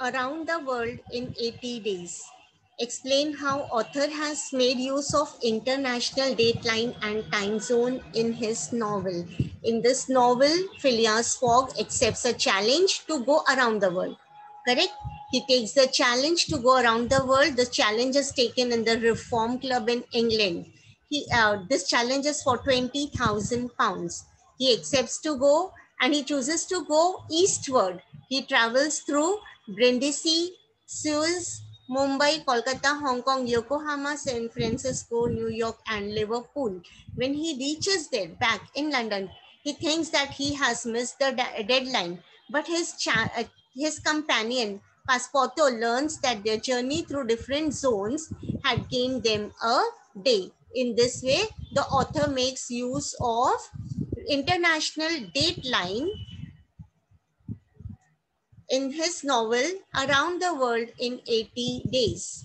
Around the World in 80 Days. Explain how author has made use of international dateline and time zone in his novel. In this novel, Phileas Fogg accepts a challenge to go around the world. Correct? He takes the challenge to go around the world. The challenge is taken in the Reform Club in England. He, uh, this challenge is for 20,000 pounds. He accepts to go and he chooses to go eastward. He travels through Brindisi, Suez, Mumbai, Kolkata, Hong Kong, Yokohama, San Francisco, New York, and Liverpool. When he reaches there back in London, he thinks that he has missed the deadline, but his, uh, his companion, Passepartout, learns that their journey through different zones had gained them a day. In this way, the author makes use of international dateline in his novel Around the World in 80 Days.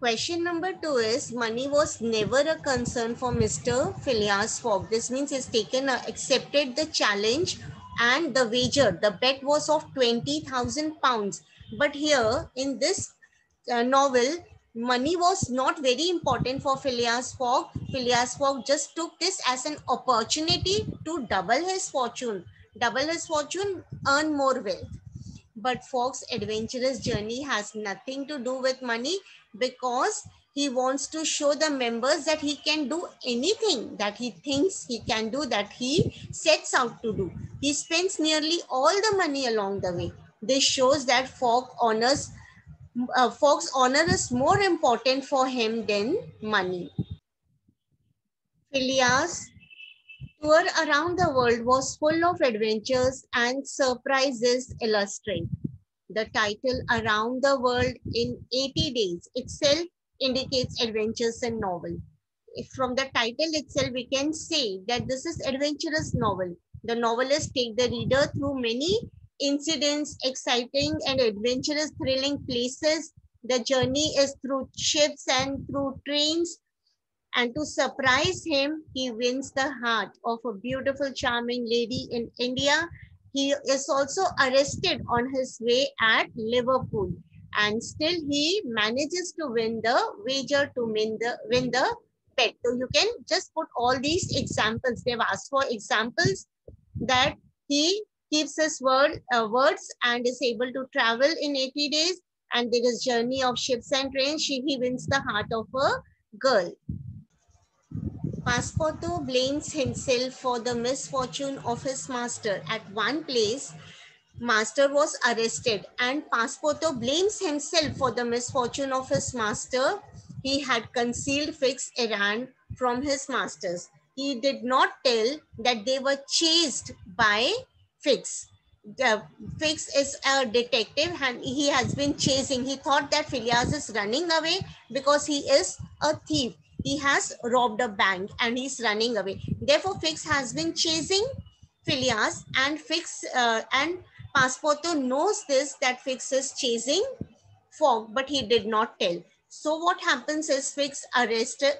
Question number two is money was never a concern for Mr. Phileas Fogg. This means he's taken, uh, accepted the challenge and the wager, the bet was of 20,000 pounds. But here in this uh, novel, money was not very important for Phileas Fogg. Phileas Fogg just took this as an opportunity to double his fortune. Double his fortune, earn more wealth. But Fogg's adventurous journey has nothing to do with money because he wants to show the members that he can do anything that he thinks he can do, that he sets out to do. He spends nearly all the money along the way. This shows that Fogg honors uh, Fogg's honor is more important for him than money. Phileas' tour around the world was full of adventures and surprises illustrate. The title Around the World in 80 Days itself indicates adventures and novel. From the title itself, we can say that this is adventurous novel. The novelist take the reader through many incidents, exciting and adventurous, thrilling places. The journey is through ships and through trains. And to surprise him, he wins the heart of a beautiful, charming lady in India. He is also arrested on his way at Liverpool. And still he manages to win the wager to win the, win the bet. So you can just put all these examples. They've asked for examples that he keeps his word, uh, words and is able to travel in 80 days. And there is journey of ships and trains. She, he wins the heart of a girl. Passepartout blames himself for the misfortune of his master. At one place, master was arrested and Passepartout blames himself for the misfortune of his master. He had concealed Fix errand from his masters. He did not tell that they were chased by Fix. The Fix is a detective and he has been chasing. He thought that Phileas is running away because he is a thief. He has robbed a bank and he's running away. Therefore, Fix has been chasing Phileas and Fix uh, and Passepartout knows this that Fix is chasing Fogg, but he did not tell. So what happens is Fix arrested,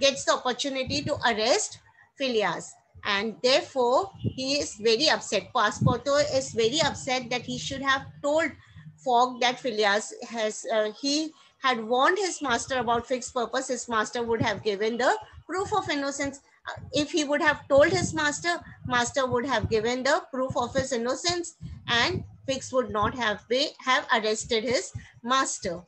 gets the opportunity to arrest Phileas and therefore he is very upset. Passepartout is very upset that he should have told Fogg that Phileas has, uh, he had warned his master about Fix's purpose, his master would have given the proof of innocence. Uh, if he would have told his master, master would have given the proof of his innocence and Fix would not have, be, have arrested his master.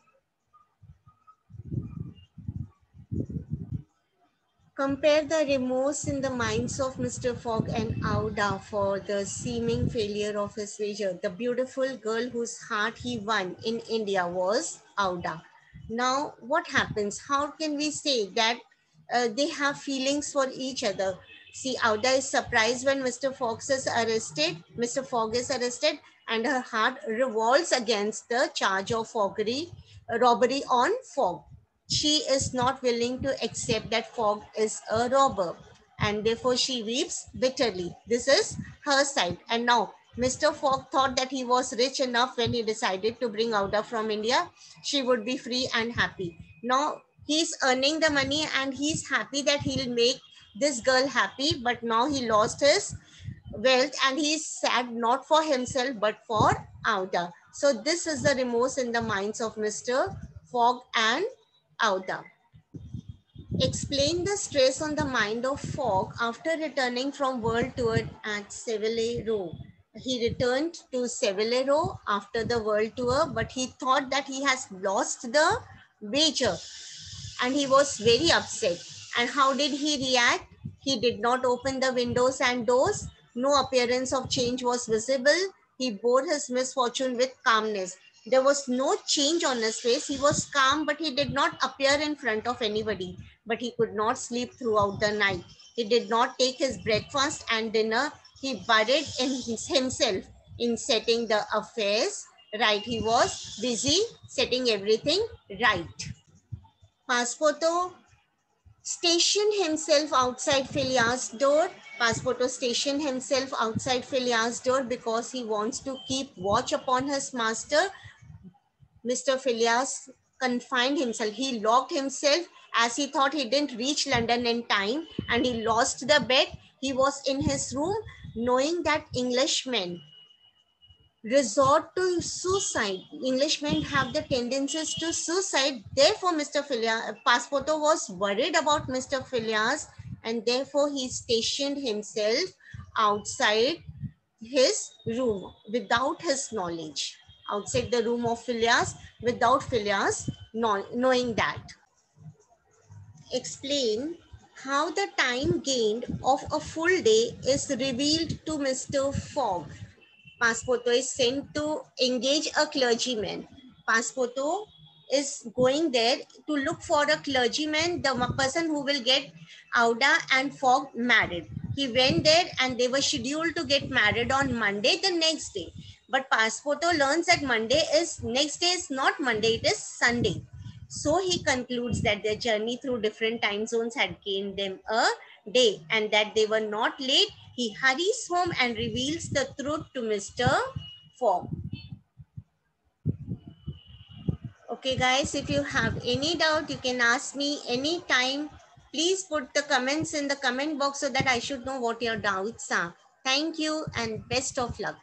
Compare the remorse in the minds of Mr. Fogg and Aouda for the seeming failure of his wager. The beautiful girl whose heart he won in India was Aouda. Now, what happens? How can we say that uh, they have feelings for each other? See, Aouda is surprised when Mr. Fox is arrested. Mr. Fogg is arrested and her heart revolts against the charge of foggery, uh, robbery on Fogg she is not willing to accept that Fogg is a robber and therefore she weeps bitterly. This is her side. And now Mr. Fogg thought that he was rich enough when he decided to bring Aouda from India. She would be free and happy. Now he's earning the money and he's happy that he'll make this girl happy. But now he lost his wealth and he's sad not for himself but for Aouda. So this is the remorse in the minds of Mr. Fogg and Aouda. Explain the stress on the mind of Fogg after returning from world tour at Seville Row. He returned to Seville Row after the world tour, but he thought that he has lost the wager and he was very upset. And how did he react? He did not open the windows and doors. No appearance of change was visible. He bore his misfortune with calmness. There was no change on his face. He was calm, but he did not appear in front of anybody. But he could not sleep throughout the night. He did not take his breakfast and dinner. He buried in his, himself in setting the affairs right. He was busy setting everything right. Passepartout stationed himself outside Phileas' door Passepartout stationed himself outside Phileas' door because he wants to keep watch upon his master. Mr. Phileas confined himself. He locked himself as he thought he didn't reach London in time and he lost the bet. He was in his room knowing that Englishmen resort to suicide. Englishmen have the tendencies to suicide. Therefore, Mr. Phileas, uh, Passepartout was worried about Mr. Phileas and therefore he stationed himself outside his room without his knowledge outside the room of Phileas without Phileas knowing that. Explain how the time gained of a full day is revealed to Mr. Fogg. Passepartout is sent to engage a clergyman. Passepartout is going there to look for a clergyman, the person who will get Aouda and Fogg married. He went there and they were scheduled to get married on Monday the next day. But Passepartout learns that Monday is, next day is not Monday, it is Sunday. So he concludes that their journey through different time zones had gained them a day and that they were not late. He hurries home and reveals the truth to Mr. Fogg. Okay, guys, if you have any doubt, you can ask me anytime. Please put the comments in the comment box so that I should know what your doubts are. Thank you and best of luck.